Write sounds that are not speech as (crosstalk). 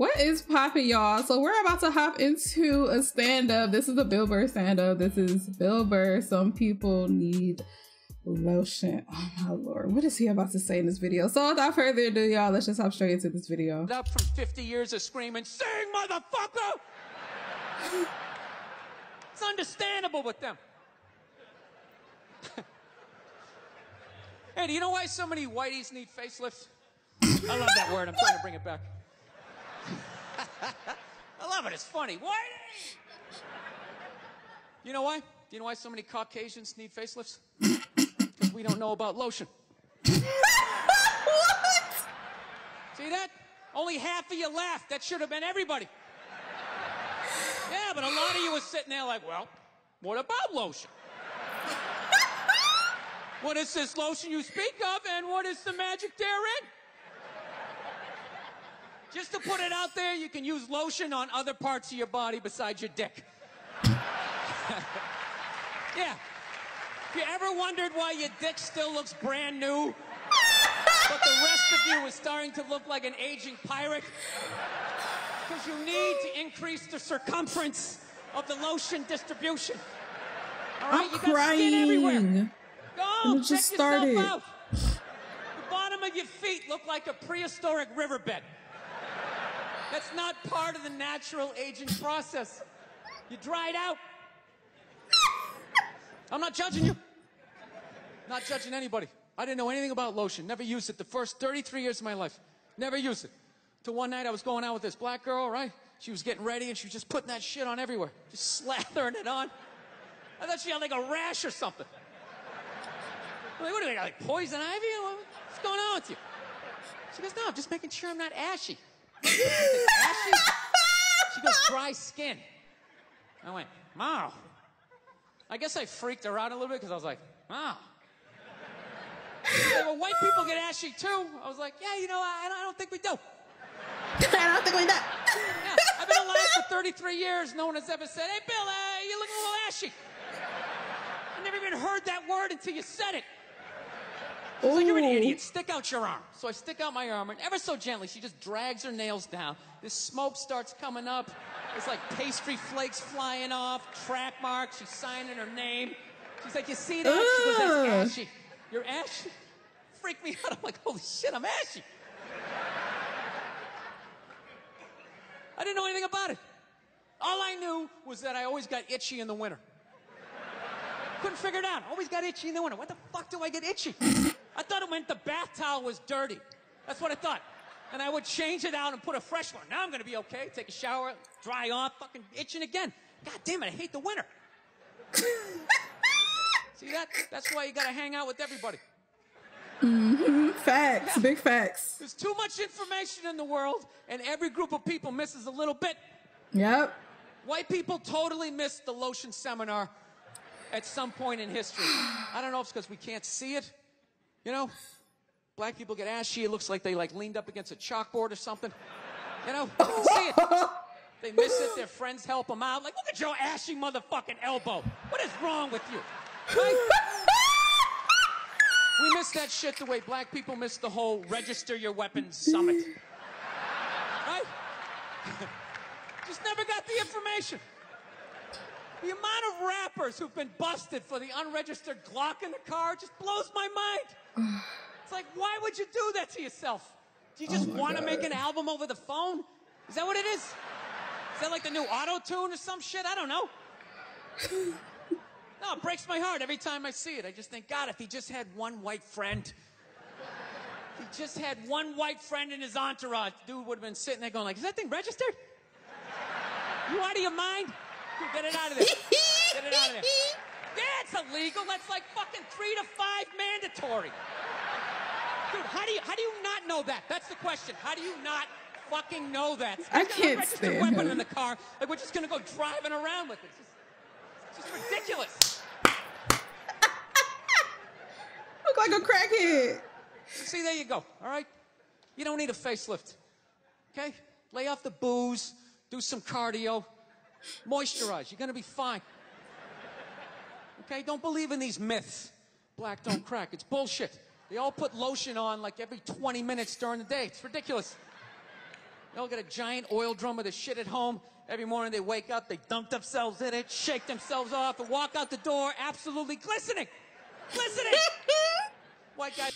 What is popping, y'all? So we're about to hop into a stand-up. This is a Bill Burr stand-up. This is Bill Burr. Some people need lotion. Oh my lord, what is he about to say in this video? So without further ado, y'all, let's just hop straight into this video. Up from 50 years of screaming, sing motherfucker! (laughs) it's understandable with them. (laughs) hey, do you know why so many whiteys need facelifts? I love that word. I'm trying to bring it back. (laughs) I love it. It's funny. Whitey! You know why? Do you know why so many Caucasians need facelifts? (coughs) Because we don't know about lotion. (laughs) what? See that? Only half of you laughed. That should have been everybody. Yeah, but a lot of you were sitting there like, well, what about lotion? (laughs) what is this lotion you speak of, and what is the magic therein? Just to put it out there, you can use lotion on other parts of your body besides your dick. (laughs) yeah. If you ever wondered why your dick still looks brand new, but the rest of you is starting to look like an aging pirate, because you need to increase the circumference of the lotion distribution. All right, I'm you got skin everywhere. crying. Go, check just yourself started. out. The bottom of your feet look like a prehistoric riverbed. That's not part of the natural aging process. You dried out. I'm not judging you. Not judging anybody. I didn't know anything about lotion. Never used it the first 33 years of my life. Never used it. Till one night I was going out with this black girl, right? She was getting ready and she was just putting that shit on everywhere. Just slathering it on. I thought she had like a rash or something. I'm like, what do you got, like poison ivy? What's going on with you? She goes, no, I'm just making sure I'm not ashy. Ashy? She goes, dry skin. I went, wow. I guess I freaked her out a little bit because I was like, wow. Like, well, white people get ashy too. I was like, yeah, you know, I, I don't think we do. (laughs) I don't think we that. Yeah, I've been alive for 33 years. No one has ever said, hey, Bill, uh, you look a little ashy. I never even heard that word until you said it. She's like, you're an idiot. Stick out your arm. So I stick out my arm, and ever so gently, she just drags her nails down. This smoke starts coming up. It's like pastry flakes flying off, track marks. She's signing her name. She's like, you see that? She goes, that's ashy. You're ashy? Freak me out. I'm like, holy shit, I'm ashy. I didn't know anything about it. All I knew was that I always got itchy in the winter. Couldn't figure it out. Always got itchy in the winter. What the fuck do I get itchy? I thought it meant the bath towel was dirty. That's what I thought. And I would change it out and put a fresh one. Now I'm gonna be okay. Take a shower, dry off, fucking itching again. God damn it, I hate the winter. (laughs) See that? That's why you gotta hang out with everybody. Mm-hmm. Facts, big facts. There's too much information in the world, and every group of people misses a little bit. Yep. White people totally missed the lotion seminar at some point in history. (sighs) I don't know if it's because we can't see it. You know, black people get ashy. It looks like they like leaned up against a chalkboard or something. You know, you can see it. (laughs) They miss it. Their friends help them out. Like, look at your ashy motherfucking elbow. What is wrong with you? Right? We miss that shit the way black people miss the whole register your weapons summit. Right? (laughs) Just never got the information. The amount of rappers who've been busted for the unregistered Glock in the car just blows my mind. (sighs) It's like, why would you do that to yourself? Do you oh just Oh want to make an album over the phone? Is that what it is? Is that like the new auto tune or some shit? I don't know. (laughs) No, it breaks my heart every time I see it. I just think, God, if he just had one white friend, if he just had one white friend in his entourage, dude would have been sitting there going like, is that thing registered? You out of your mind? Get it out of there. Get it out of there. Yeah, it's illegal. That's like fucking three to five mandatory. Dude, how do you how do you not know that? That's the question. How do you not fucking know that? I got a can't stand weapon him. in the car. Like we're just gonna go driving around with it. It's just, it's just ridiculous. (laughs) Look like a crackhead. See, there you go. All right, you don't need a facelift. Okay, lay off the booze, do some cardio, moisturize. You're gonna be fine. Okay, don't believe in these myths. Black don't crack. It's bullshit. They all put lotion on like every 20 minutes during the day. It's ridiculous. They all got a giant oil drum of the shit at home. Every morning they wake up, they dunk themselves in it, shake themselves off, and walk out the door absolutely glistening. Glistening! (laughs) White guy